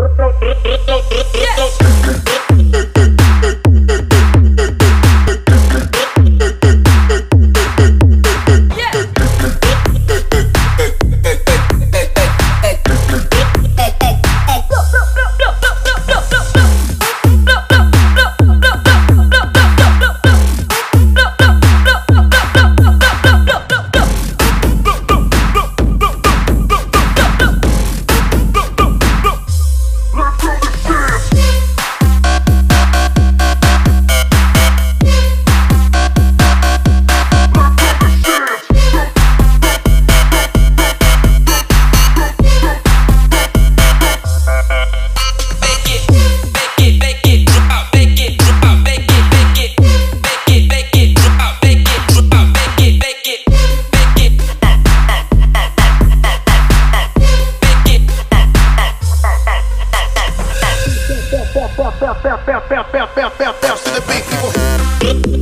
Yeah. pé, pé, pé, pé, pé, pé, pé, pé, pé, pé, pé, pé, pé, pé, pé, pé,